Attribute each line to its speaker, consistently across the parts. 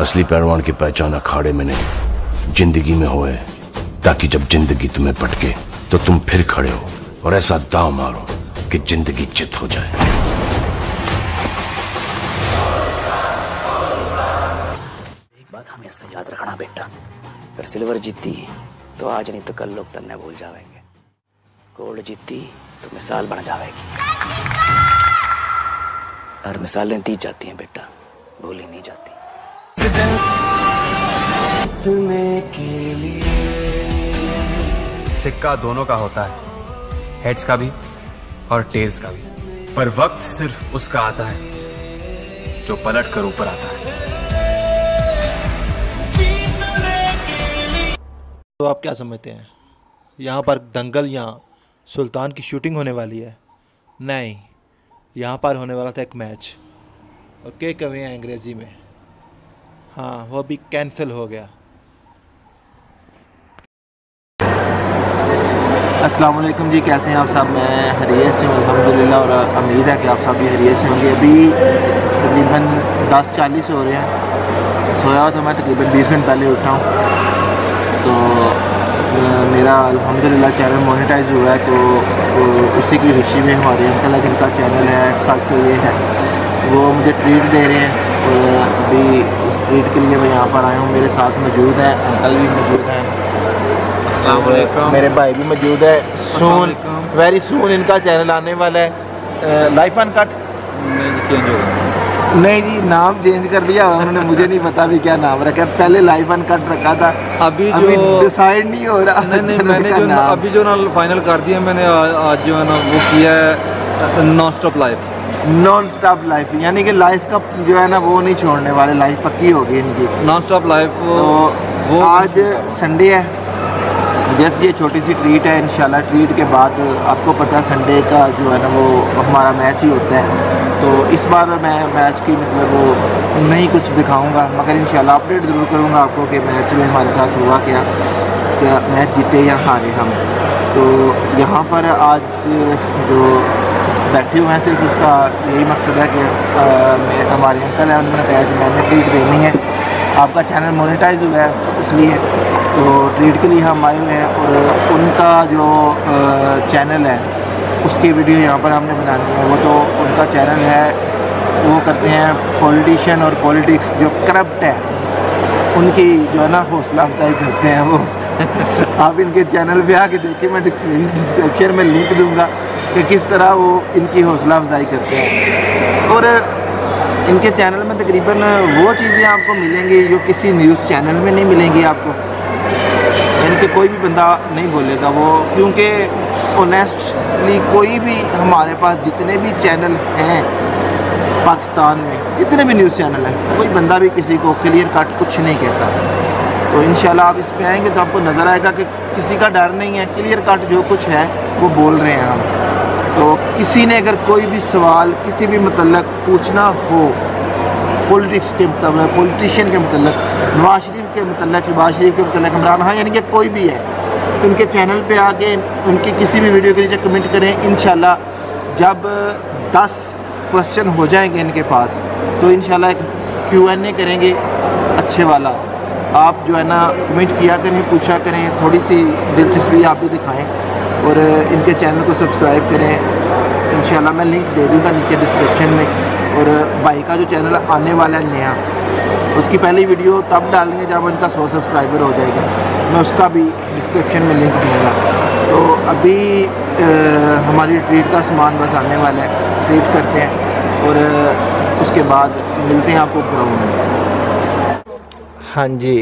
Speaker 1: असली पहलवान की पहचान अखाड़े में नहीं, ज़िंदगी में होए ताकि जब ज़िंदगी तुम्हें पटके तो तुम फिर खड़े हो और ऐसा दाव मारो कि ज़िंदगी चित हो जाए।
Speaker 2: एक बात हमेशा याद रखना बेटा, अगर सिल्वर जीती तो आज नहीं तो कल लोग तन्ने भूल जाएँगे। गोल्ड जीती तो मिसाल बन जाएगी। और मिसालें दी जाती हैं बेटा, भूली नहीं जाती।
Speaker 3: सिक्का दोनों का होता है हेड्स का भी और टेल्स का भी। पर वक्त सिर्फ़ उसका आता है जो पलट कर ऊपर आता है।
Speaker 4: तो आप क्या समझते हैं? यहाँ पर दंगल या सुल्तान की शूटिंग होने वाली है? नहीं यहाँ पर होने वाला था एक मैच और के कवे हैं अंग्रेज़ी में? हाँ वो भी कैंसिल हो गया। वालेकुम जी कैसे हैं आप सब? मैं हरियत से हूँ अल्हम्दुलिल्लाह और उम्मीद है कि आप सब भी हरियत से होंगे। अभी तकरीबन दस चालीस हो रहे हैं। सोया था मैं तकरीबन बीस मिनट पहले उठा हूँ। तो मेरा अलहमदिल्ला चैनल मोनेटाइज हुआ है तो, तो उसी की खुशी में हमारे अंकल जिनका चैनल है सच तो ये है। वो मुझे ट्रीट दे रहे हैं और अभी उस ट्रीट के लिए मैं यहाँ पर आया हूँ। मेरे साथ मौजूद है अंकल भी मौजूद हैं। मेरे भाई भी मौजूद है। सून वेरी सून इनका चैनल आने वाला है। लाइफ अनकट
Speaker 5: चेंज हो
Speaker 4: नहीं जी नाम चेंज कर दिया उन्होंने मुझे नहीं पता भी क्या नाम रखा पहले लाइफ अनकट रखा था।
Speaker 5: अभी जो
Speaker 4: डिसाइड नहीं हो रहा।
Speaker 5: नहीं नहीं मैंने जो
Speaker 4: नाम।
Speaker 5: अभी जो ना फाइनल कर दिया मैंने आज जो है ना वो किया है non stop life
Speaker 4: non stop life यानी कि लाइफ का जो है ना वो नहीं छोड़ने वाले। लाइफ पक्की होगी इनकी।
Speaker 5: नॉन स्टॉप लाइफ
Speaker 4: तो
Speaker 5: वो
Speaker 4: आज संडे है। जैसे ये छोटी सी ट्रीट है, इंशाल्लाह ट्रीट के बाद आपको पता है संडे का जो है ना वो हमारा मैच ही होता है। तो इस बार मैं मैच की मतलब वो नहीं कुछ दिखाऊँगा, मगर इंशाल्लाह अपडेट ज़रूर करूँगा आपको कि मैच में हमारे साथ हुआ क्या क्या मैच जीते या हारे हम। तो यहाँ पर आज जो बैठे हुए हैं, सिर्फ़ उसका यही मकसद है कि हमारे अंकल हैं, उन्होंने कहा कि मैंने ट्रीट देनी है। आपका चैनल मोनेटाइज हुआ है, इसलिए तो ट्रीट के लिए हम आए हुए हैं और उनका जो चैनल है उसकी वीडियो यहाँ पर हमने बनानी है। वो तो उनका चैनल है वो करते हैं पॉलिटिशियन और पॉलिटिक्स जो करप्ट है उनकी जो है ना हौसला अफजाई करते हैं वो। आप इनके चैनल पे आके देखिए मैं डिस्क्रिप्शन में लिंक दूँगा कि किस तरह वो इनकी हौसला अफजाई करते हैं। और इनके चैनल में तकरीबन वो चीज़ें आपको मिलेंगी जो किसी न्यूज़ चैनल में नहीं मिलेंगी आपको। कि कोई भी बंदा नहीं बोलेगा, वो क्योंकि ऑनेस्टली कोई भी हमारे पास जितने भी चैनल हैं पाकिस्तान में जितने भी न्यूज़ चैनल हैं, कोई बंदा भी किसी को क्लियर कट कुछ नहीं कहता। तो इन आप इस पर आएँगे तो आपको नज़र आएगा कि किसी का डर नहीं है क्लियर कट जो कुछ है, वो बोल रहे हैं हम। तो किसी ने अगर कोई भी सवाल, किसी भी मतलब पूछना हो पॉलिटिक्स के मतलब पॉलिटिशियन के मतलब नवाज़ शरीफ के मतलब नवाज़ शरीफ के मतलब इमरान खान, यानी कि कोई भी है, उनके चैनल पे आके, उनकी किसी भी वीडियो के नीचे कमेंट करें इन जब 10 क्वेश्चन हो जाएँगे इनके पास तो इन एक क्यू एन ए करेंगे अच्छे वाला। आप जो है ना कमेंट किया करें, पूछा करें थोड़ी सी दिलचस्पी आप भी दिखाएँ, और इनके चैनल को सब्सक्राइब करें। इन मैं लिंक दे दूँगा नीचे डिस्क्रिप्शन में। और भाई का जो चैनल आने वाला है नया उसकी पहली वीडियो तब डालेंगे जब उनका सौ सब्सक्राइबर हो जाएगा। मैं उसका भी डिस्क्रिप्शन में लिंक दूँगा। तो अभी अ, हमारी ट्रीट का सामान बस आने वाला है। ट्रीट करते हैं और उसके बाद मिलते हैं आपको ग्राउंड में। हाँ जी।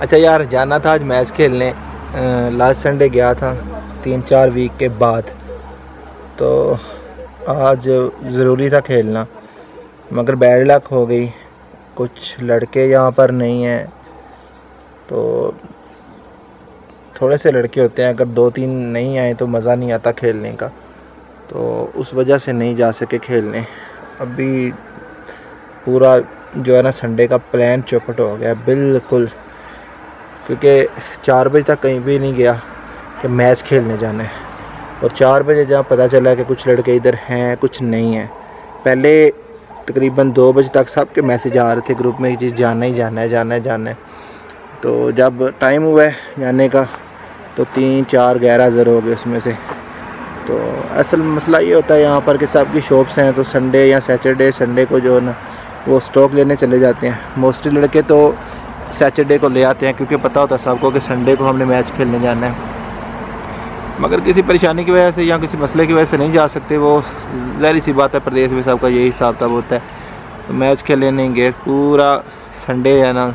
Speaker 4: अच्छा यार जाना था आज मैच खेलने। लास्ट संडे गया था तीन चार वीक के बाद। तो आज ज़रूरी था खेलना, मगर बैड लक हो गई। कुछ लड़के यहाँ पर नहीं हैं तो थोड़े से लड़के होते हैं, अगर दो तीन नहीं आए तो मज़ा नहीं आता खेलने का तो उस वजह से नहीं जा सके खेलने। अभी पूरा जो है ना संडे का प्लान चौपट हो गया, बिल्कुल। क्योंकि चार बजे तक कहीं भी नहीं गया कि मैच खेलने जाना है। और चार बजे जहाँ पता चला कि कुछ लड़के इधर हैं, कुछ नहीं हैं। पहले तकरीबन दो बजे तक सबके मैसेज आ रहे थे ग्रुप में जी जाना ही जाना है जाना है जाना है। तो जब टाइम हुआ है जाने का तो तीन, चार, ग्यारह हज़ार हो गए उसमें से। तो असल मसला ये होता है यहाँ पर कि सबकी शॉप्स हैं तो संडे या सैटरडे संडे को जो ना, वो स्टॉक लेने चले जाते हैं। मोस्टली लड़के तो सैटरडे को ले आते हैं, क्योंकि पता होता है सबको कि संडे को हमने मैच खेलने जाना है। मगर किसी परेशानी की वजह से या किसी मसले की वजह से नहीं जा सकते, वो ज़ाहिर सी बात है, प्रदेश में सबका यही हिसाब तब होता है। तो मैच खेलने नहीं गए, पूरा संडे है ना,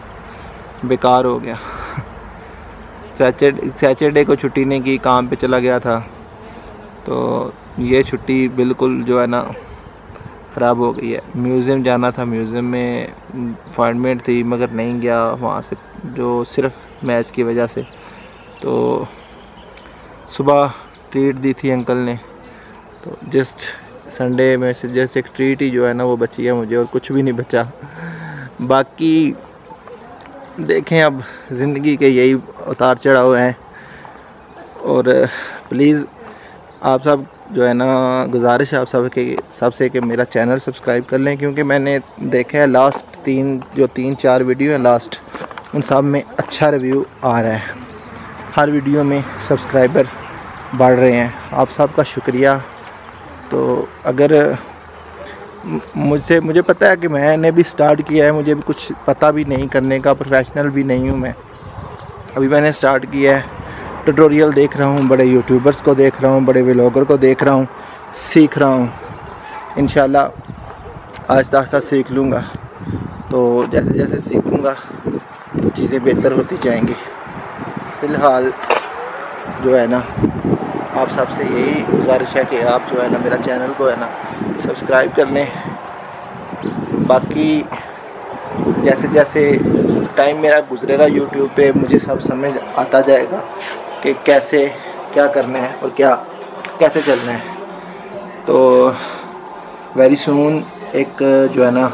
Speaker 4: बेकार हो गया। सैटरडे सैटरडे को छुट्टी नहीं की, काम पे चला गया था। तो ये छुट्टी बिल्कुल जो है ना, ख़राब हो गई है। म्यूज़ियम जाना था, म्यूज़ियम में अपॉइंटमेंट थी, मगर नहीं गया वहाँ से, जो सिर्फ़ मैच की वजह से। तो सुबह ट्रीट दी थी अंकल ने। तो जस्ट संडे में से जस्ट एक ट्रीट ही जो है ना वो बची है मुझे और कुछ भी नहीं बचा। बाकी देखें अब ज़िंदगी के यही उतार चढ़ाव हैं। और प्लीज़ आप सब जो है ना गुजारिश आप सब के सबसे कि मेरा चैनल सब्सक्राइब कर लें क्योंकि मैंने देखा है लास्ट तीन, जो तीन चार वीडियो हैं लास्ट उन सब में अच्छा रिव्यू आ रहा है। हर वीडियो में सब्सक्राइबर बढ़ रहे हैं। आप सबका शुक्रिया। तो अगर मुझसे, मुझे पता है कि मैंने भी स्टार्ट किया है, मुझे भी कुछ पता भी नहीं करने का प्रोफेशनल भी नहीं हूँ मैं। अभी मैंने स्टार्ट किया है। ट्यूटोरियल देख रहा हूँ, बड़े यूट्यूबर्स को देख रहा हूँ, बड़े व्लॉगर को देख रहा हूँ, सीख रहा हूँ। इन आहिस्ता आहिस्ता सीख लूँगा। तो जैसे जैसे सीखूँगा तो चीज़ें बेहतर होती जाएँगी। फ़िलहाल जो है ना, आप सबसे यही गुजारिश है कि आप जो है ना मेरा चैनल को है ना सब्सक्राइब कर लें। बाकी जैसे जैसे टाइम मेरा गुजरेगा यूट्यूब पे, मुझे सब समझ आता जाएगा कि कैसे, क्या करना है और क्या, कैसे चलना है। तो वेरी सुन एक जो है ना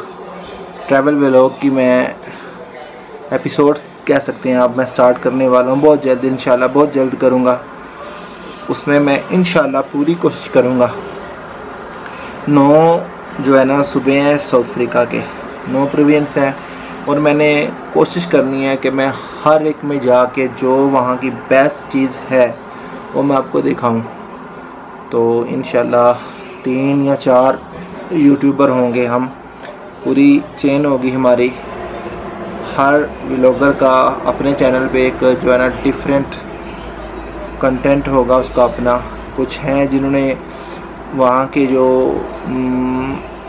Speaker 4: ट्रैवल व्लॉग की मैं एपिसोड्स कह सकते हैं आप मैं स्टार्ट करने वाला हूँ, बहुत जल्द इन बहुत जल्द करूँगा। उसमें मैं इन पूरी कोशिश करूँगा। नौ जो है ना, सुबह हैं साउथ अफ्रीका के। नौ प्रोविंस हैं, और मैंने कोशिश करनी है कि मैं हर एक में जाके जो वहाँ की बेस्ट चीज़ है, वो मैं आपको दिखाऊँ। तो इन तीन या चार यूट्यूबर होंगे हम। पूरी चेन होगी हमारी। हर व्लॉगर का अपने चैनल पे एक जो है ना डिफरेंट कंटेंट होगा, उसका अपना कुछ हैं जिन्होंने वहाँ के जो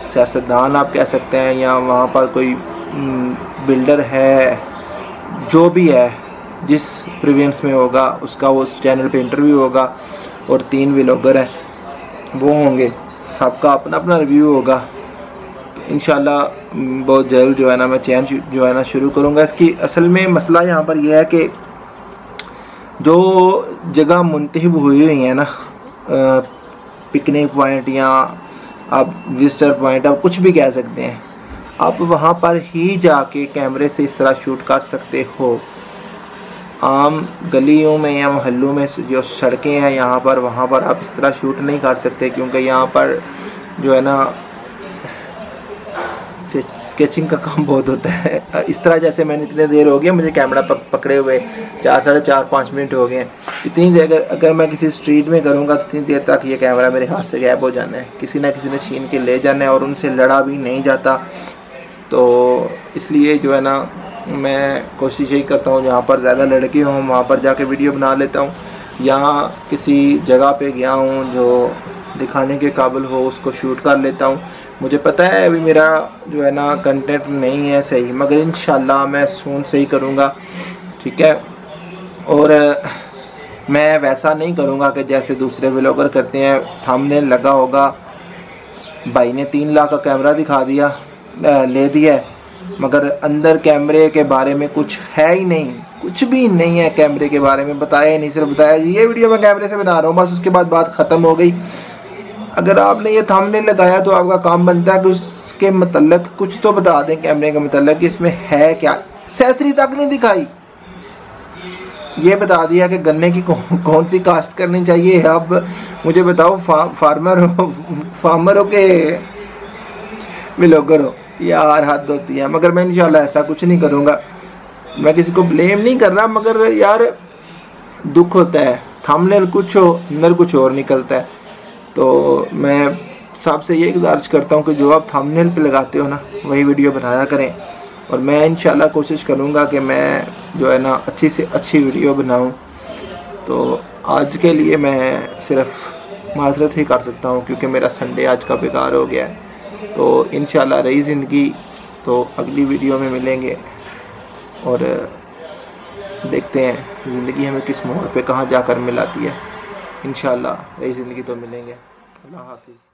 Speaker 4: सियासतदान आप कह सकते हैं, या वहाँ पर कोई बिल्डर है, जो भी है, जिस प्रिवियंस में होगा, उसका वो उस चैनल पे इंटरव्यू होगा और तीन व्लॉगर हैं, वो होंगे। सबका अपना अपना रिव्यू होगा। इन बहुत जल्द जो है ना मैं चैन जो है ना शुरू करूँगा। इसकी असल में मसला यहाँ पर यह है कि जो जगह मुंतब हुई हुई है ना पिकनिक पॉइंट या आप विजिटर पॉइंट आप कुछ भी कह सकते हैं, आप वहाँ पर ही जाके कैमरे से इस तरह शूट कर सकते हो। आम गलियों में या महलों में जो सड़कें हैं, यहाँ पर वहाँ पर आप इस तरह शूट नहीं कर सकते, क्योंकि यहाँ पर जो है ना स्केचिंग का काम बहुत होता है। इस तरह जैसे मैंने इतने देर हो गया मुझे कैमरा पक, पकड़े हुए चार साढ़े चार पाँच मिनट हो गए इतनी देर अगर अगर मैं किसी स्ट्रीट में करूँगा तो इतनी देर तक ये कैमरा मेरे हाथ से गैप हो जाना है। किसी ना किसी ने छीन के ले जाना है और उनसे लड़ा भी नहीं जाता। तो इसलिए जो है ना मैं कोशिश यही करता हूँ जहाँ पर ज़्यादा लड़के हों वहाँ पर जाके वीडियो बना लेता हूँ। यहाँ किसी जगह पे गया हूँ जो दिखाने के काबिल हो, उसको शूट कर लेता हूँ। मुझे पता है अभी मेरा जो है ना कंटेंट नहीं है सही, मगर इन मैं सुन सही करूँगा, ठीक है? और, मैं वैसा नहीं करूँगा कि जैसे दूसरे ब्लॉगर करते हैं, थामने लगा होगा, भाई ने तीन लाख का कैमरा दिखा दिया ले दिया मगर अंदर कैमरे के बारे में कुछ है ही नहीं, कुछ भी नहीं है कैमरे के बारे में, बताया ही नहीं, सिर्फ़ बताया, ये वीडियो मैं कैमरे से बना रहा हूँ, बस उसके बाद बात ख़त्म हो गई। अगर आपने ये थामने लगाया तो आपका काम बनता है कि उसके मतलब कुछ तो बता दें कैमरे के मतलब कि इसमें है क्या? सैसरी तक नहीं दिखाई। ये बता दिया कि गन्ने की कौन कौन सी काश्त करनी चाहिए? अब मुझे बताओ फा, फार्मर हो फार्मर हो के ब्लॉगर हो? यार हद होती है। मगर मैं इंशाल्लाह ऐसा कुछ नहीं करूँगा। मैं किसी को ब्लेम नहीं कर रहा मगर यार दुख होता है। थंबनेल कुछ हो अंदर कुछ और निकलता है। तो मैं सबसे ये गुजारिश करता हूँ कि जो आप थंबनेल पे लगाते हो ना, वही वीडियो बनाया करें। और मैं इंशाल्लाह कोशिश करूँगा कि मैं जो है ना, अच्छी से अच्छी वीडियो बनाऊँ। तो आज के लिए मैं सिर्फ़ माजरत ही कर सकता हूँ, क्योंकि मेरा संडे आज का बेकार हो गया है। तो इन रही ज़िंदगी। तो अगली वीडियो में मिलेंगे। और देखते हैं ज़िंदगी हमें किस मोड़ पे कहाँ जाकर मिलाती है। इन रही ज़िंदगी तो मिलेंगे। अल्लाह हाफिज़।